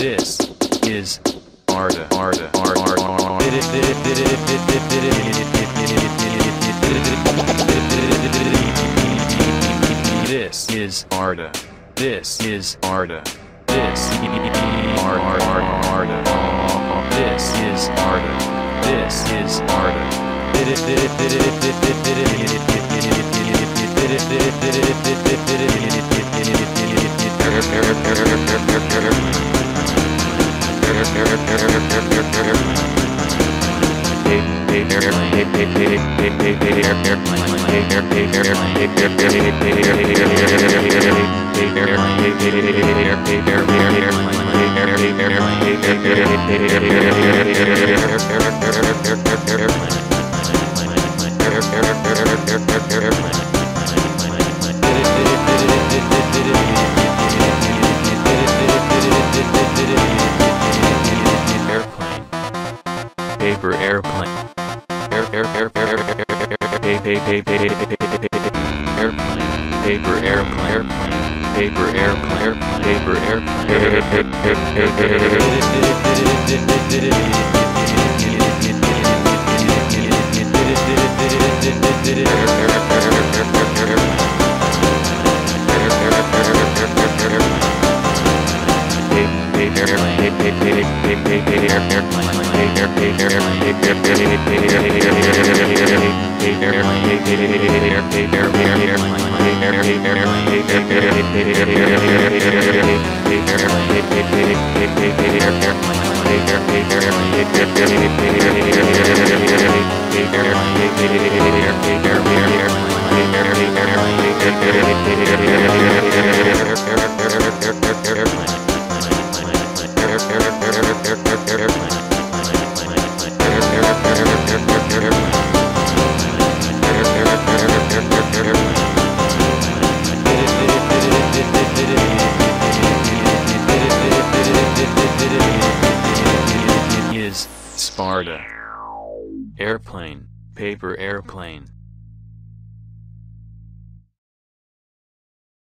This is Arda Arda Arda Arda This is Arda. This is Arda. This Ar- Ar- Ar- Arda. This is Arda. This is Airplane. Paper airplane. Air airplane. Paper airplane. Airplane. Paper airplane. Paper is Sparta. Airplane. Paper airplane.